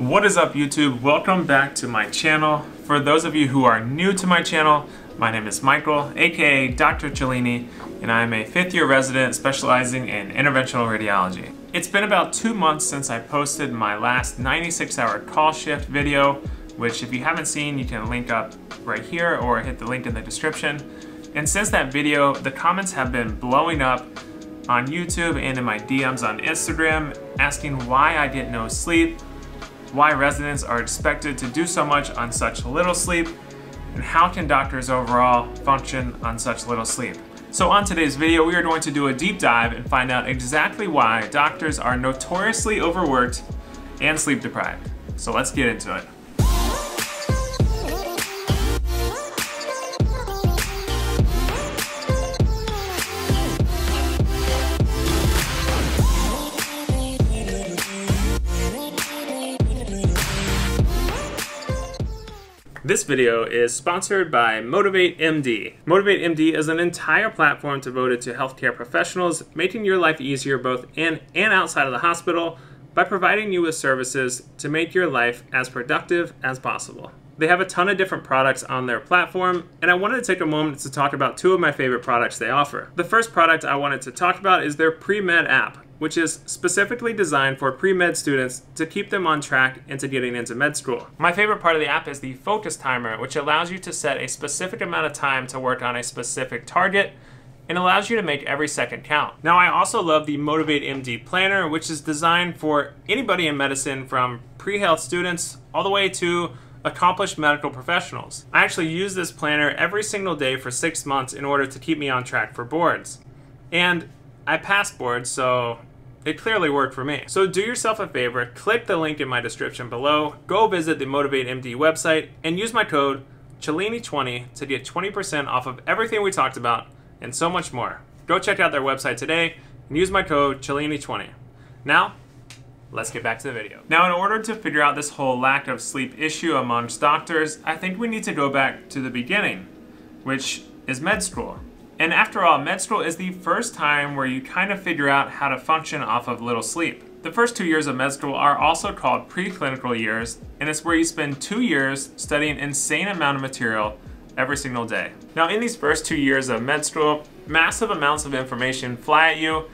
What is up YouTube? Welcome back to my channel. For those of you who are new to my channel, my name is Michael, aka Dr. Cellini, and I am a fifth year resident specializing in interventional radiology. It's been about two months since I posted my last 96 hour call shift video, which if you haven't seen, you can link up right here or hit the link in the description. And since that video, the comments have been blowing up on YouTube and in my DMs on Instagram asking why I get no sleep, why residents are expected to do so much on such little sleep, and how can doctors overall function on such little sleep. So on today's video, we are going to do a deep dive and find out exactly why doctors are notoriously overworked and sleep deprived. So let's get into it. This video is sponsored by Motivate MD. Motivate MD is an entire platform devoted to healthcare professionals, making your life easier both in and outside of the hospital by providing you with services to make your life as productive as possible. They have a ton of different products on their platform, and I wanted to take a moment to talk about two of my favorite products they offer. The first product I wanted to talk about is their pre-med app which is specifically designed for pre-med students to keep them on track into getting into med school. My favorite part of the app is the focus timer, which allows you to set a specific amount of time to work on a specific target and allows you to make every second count. Now I also love the Motivate MD Planner, which is designed for anybody in medicine from pre-health students all the way to accomplished medical professionals. I actually use this planner every single day for six months in order to keep me on track for boards. And I passed boards, so it clearly worked for me. So do yourself a favor, click the link in my description below, go visit the Motivate MD website, and use my code Cellini20 to get 20% off of everything we talked about and so much more. Go check out their website today and use my code Cellini20. Now, let's get back to the video. Now, in order to figure out this whole lack of sleep issue amongst doctors, I think we need to go back to the beginning, which is med school. And after all, med school is the first time where you kind of figure out how to function off of little sleep. The first two years of med school are also called preclinical years, and it's where you spend two years studying insane amount of material every single day. Now in these first two years of med school, massive amounts of information fly at you,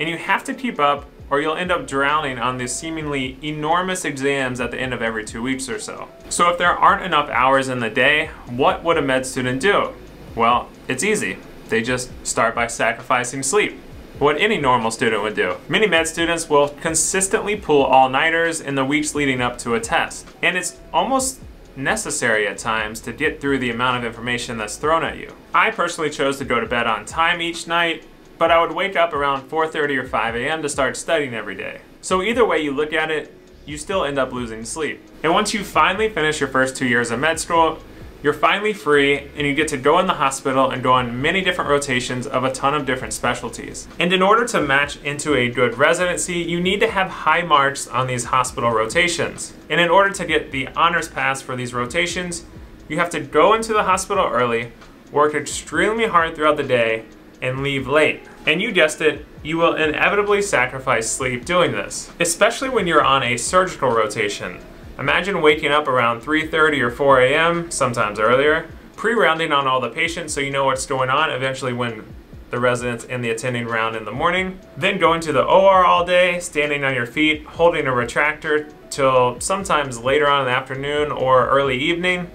and you have to keep up or you'll end up drowning on these seemingly enormous exams at the end of every two weeks or so. So if there aren't enough hours in the day, what would a med student do? Well, it's easy. They just start by sacrificing sleep. What any normal student would do. Many med students will consistently pull all-nighters in the weeks leading up to a test. And it's almost necessary at times to get through the amount of information that's thrown at you. I personally chose to go to bed on time each night, but I would wake up around 4.30 or 5 a.m. to start studying every day. So either way you look at it, you still end up losing sleep. And once you finally finish your first two years of med school, you're finally free and you get to go in the hospital and go on many different rotations of a ton of different specialties. And in order to match into a good residency, you need to have high marks on these hospital rotations. And in order to get the honors pass for these rotations, you have to go into the hospital early, work extremely hard throughout the day, and leave late. And you guessed it, you will inevitably sacrifice sleep doing this, especially when you're on a surgical rotation. Imagine waking up around 3.30 or 4 a.m., sometimes earlier, pre-rounding on all the patients so you know what's going on eventually when the residents and the attending round in the morning. Then going to the OR all day, standing on your feet, holding a retractor till sometimes later on in the afternoon or early evening,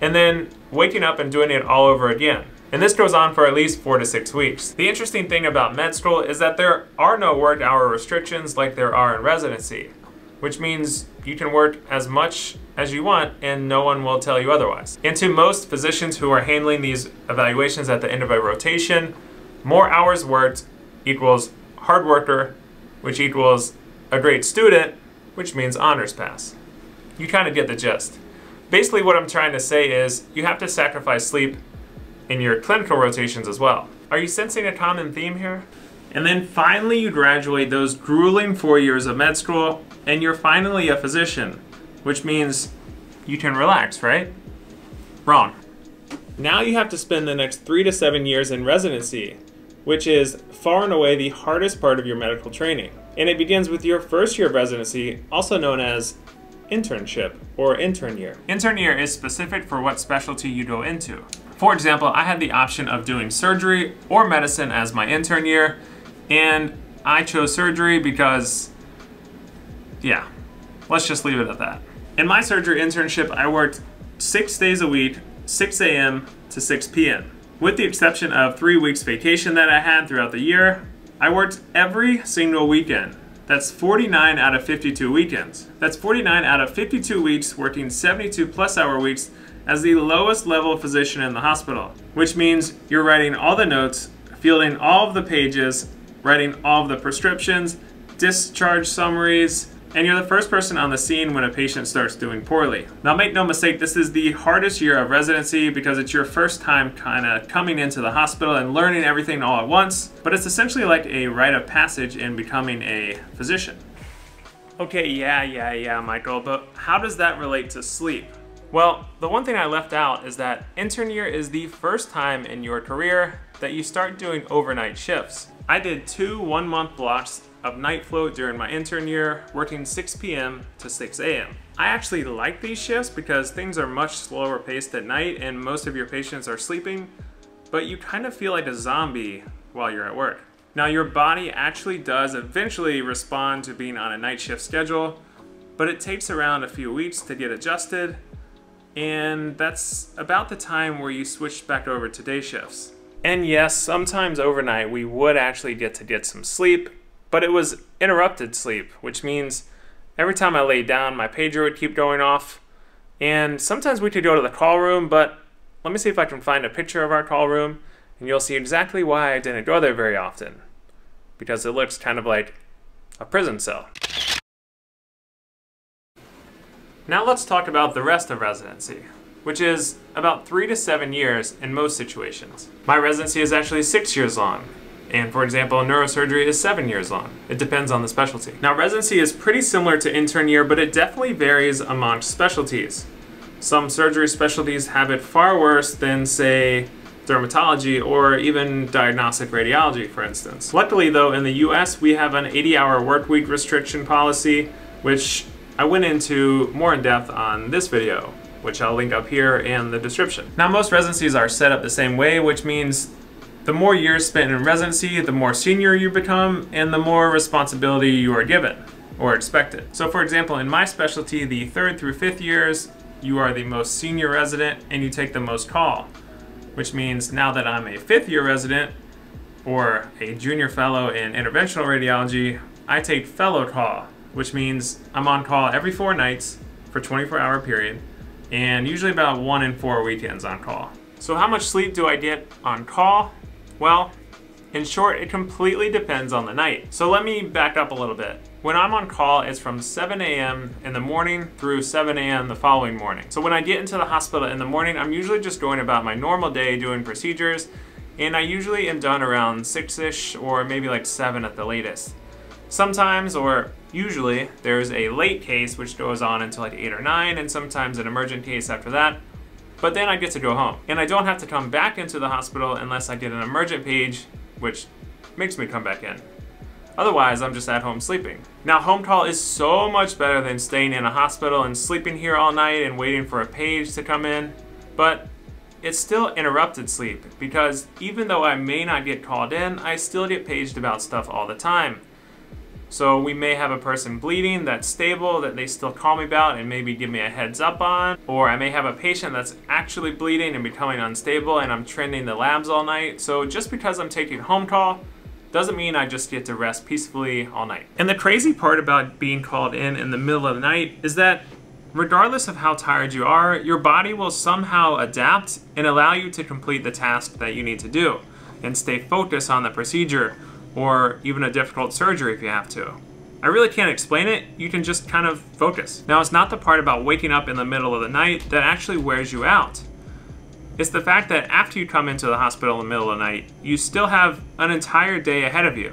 and then waking up and doing it all over again. And this goes on for at least four to six weeks. The interesting thing about med school is that there are no work hour restrictions like there are in residency which means you can work as much as you want and no one will tell you otherwise. And to most physicians who are handling these evaluations at the end of a rotation, more hours worked equals hard worker, which equals a great student, which means honors pass. You kind of get the gist. Basically what I'm trying to say is you have to sacrifice sleep in your clinical rotations as well. Are you sensing a common theme here? And then finally you graduate those grueling four years of med school and you're finally a physician, which means you can relax, right? Wrong. Now you have to spend the next three to seven years in residency, which is far and away the hardest part of your medical training. And it begins with your first year of residency, also known as internship or intern year. Intern year is specific for what specialty you go into. For example, I had the option of doing surgery or medicine as my intern year, and I chose surgery because, yeah, let's just leave it at that. In my surgery internship, I worked six days a week, 6 a.m. to 6 p.m. With the exception of three weeks vacation that I had throughout the year, I worked every single weekend. That's 49 out of 52 weekends. That's 49 out of 52 weeks working 72 plus hour weeks as the lowest level physician in the hospital, which means you're writing all the notes, fielding all of the pages, writing all of the prescriptions, discharge summaries, and you're the first person on the scene when a patient starts doing poorly. Now make no mistake, this is the hardest year of residency because it's your first time kind of coming into the hospital and learning everything all at once, but it's essentially like a rite of passage in becoming a physician. Okay, yeah, yeah, yeah, Michael, but how does that relate to sleep? Well, the one thing I left out is that intern year is the first time in your career that you start doing overnight shifts. I did two one month blocks of night float during my intern year, working 6 p.m. to 6 a.m. I actually like these shifts because things are much slower paced at night and most of your patients are sleeping, but you kind of feel like a zombie while you're at work. Now your body actually does eventually respond to being on a night shift schedule, but it takes around a few weeks to get adjusted, and that's about the time where you switch back over to day shifts. And yes, sometimes overnight we would actually get to get some sleep, but it was interrupted sleep, which means every time I laid down, my pager would keep going off. And sometimes we could go to the call room, but let me see if I can find a picture of our call room, and you'll see exactly why I didn't go there very often. Because it looks kind of like a prison cell. Now let's talk about the rest of residency, which is about three to seven years in most situations. My residency is actually six years long, and for example, neurosurgery is seven years long. It depends on the specialty. Now residency is pretty similar to intern year, but it definitely varies amongst specialties. Some surgery specialties have it far worse than say dermatology or even diagnostic radiology, for instance. Luckily though, in the US, we have an 80 hour work week restriction policy, which I went into more in depth on this video, which I'll link up here in the description. Now most residencies are set up the same way, which means the more years spent in residency, the more senior you become and the more responsibility you are given or expected. So for example, in my specialty, the third through fifth years, you are the most senior resident and you take the most call, which means now that I'm a fifth year resident or a junior fellow in interventional radiology, I take fellow call, which means I'm on call every four nights for 24 hour period and usually about one in four weekends on call. So how much sleep do I get on call? Well, in short, it completely depends on the night. So let me back up a little bit. When I'm on call, it's from 7 a.m. in the morning through 7 a.m. the following morning. So when I get into the hospital in the morning, I'm usually just going about my normal day doing procedures, and I usually am done around 6-ish or maybe like 7 at the latest. Sometimes, or usually, there's a late case which goes on until like 8 or 9, and sometimes an emergent case after that. But then I get to go home. And I don't have to come back into the hospital unless I get an emergent page, which makes me come back in. Otherwise, I'm just at home sleeping. Now, home call is so much better than staying in a hospital and sleeping here all night and waiting for a page to come in, but it's still interrupted sleep because even though I may not get called in, I still get paged about stuff all the time. So we may have a person bleeding that's stable that they still call me about and maybe give me a heads up on. Or I may have a patient that's actually bleeding and becoming unstable and I'm trending the labs all night. So just because I'm taking home call doesn't mean I just get to rest peacefully all night. And the crazy part about being called in in the middle of the night is that regardless of how tired you are, your body will somehow adapt and allow you to complete the task that you need to do and stay focused on the procedure or even a difficult surgery if you have to. I really can't explain it, you can just kind of focus. Now it's not the part about waking up in the middle of the night that actually wears you out. It's the fact that after you come into the hospital in the middle of the night, you still have an entire day ahead of you,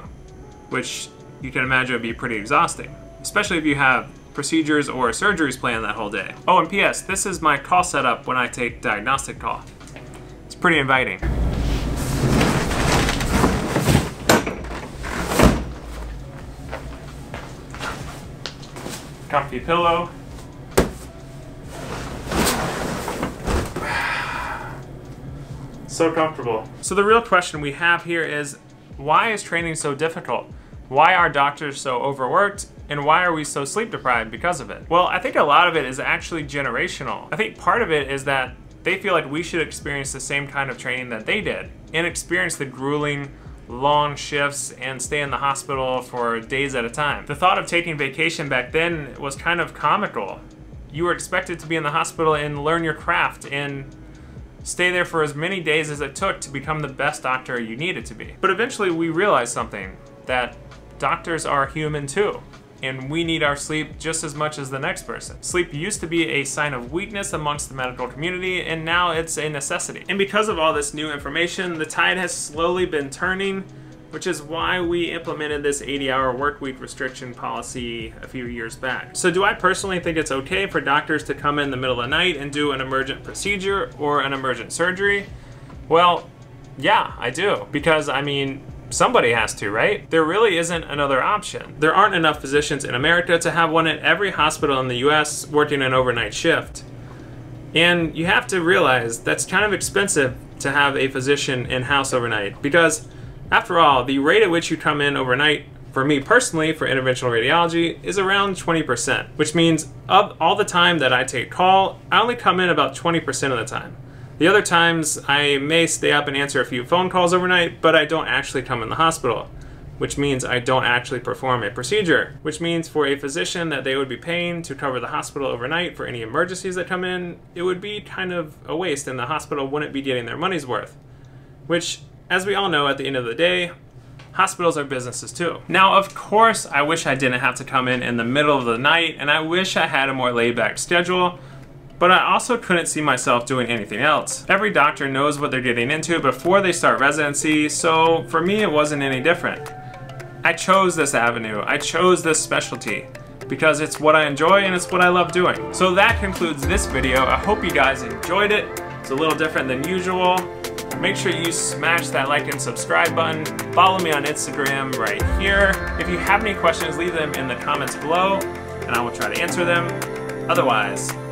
which you can imagine would be pretty exhausting, especially if you have procedures or surgeries planned that whole day. Oh, and P.S., this is my call setup when I take diagnostic call. It's pretty inviting. comfy pillow. So comfortable. So the real question we have here is, why is training so difficult? Why are doctors so overworked? And why are we so sleep deprived because of it? Well, I think a lot of it is actually generational. I think part of it is that they feel like we should experience the same kind of training that they did and experience the grueling long shifts and stay in the hospital for days at a time. The thought of taking vacation back then was kind of comical. You were expected to be in the hospital and learn your craft and stay there for as many days as it took to become the best doctor you needed to be. But eventually we realized something, that doctors are human too and we need our sleep just as much as the next person. Sleep used to be a sign of weakness amongst the medical community, and now it's a necessity. And because of all this new information, the tide has slowly been turning, which is why we implemented this 80-hour work week restriction policy a few years back. So do I personally think it's okay for doctors to come in the middle of the night and do an emergent procedure or an emergent surgery? Well, yeah, I do. Because, I mean, Somebody has to, right? There really isn't another option. There aren't enough physicians in America to have one at every hospital in the US working an overnight shift. And you have to realize that's kind of expensive to have a physician in-house overnight because after all, the rate at which you come in overnight for me personally for interventional radiology is around 20%, which means of all the time that I take call, I only come in about 20% of the time. The other times, I may stay up and answer a few phone calls overnight, but I don't actually come in the hospital, which means I don't actually perform a procedure, which means for a physician that they would be paying to cover the hospital overnight for any emergencies that come in, it would be kind of a waste and the hospital wouldn't be getting their money's worth. Which, as we all know, at the end of the day, hospitals are businesses too. Now, of course, I wish I didn't have to come in in the middle of the night, and I wish I had a more laid-back schedule, but I also couldn't see myself doing anything else. Every doctor knows what they're getting into before they start residency, so for me it wasn't any different. I chose this avenue, I chose this specialty, because it's what I enjoy and it's what I love doing. So that concludes this video. I hope you guys enjoyed it. It's a little different than usual. Make sure you smash that like and subscribe button. Follow me on Instagram right here. If you have any questions, leave them in the comments below and I will try to answer them. Otherwise,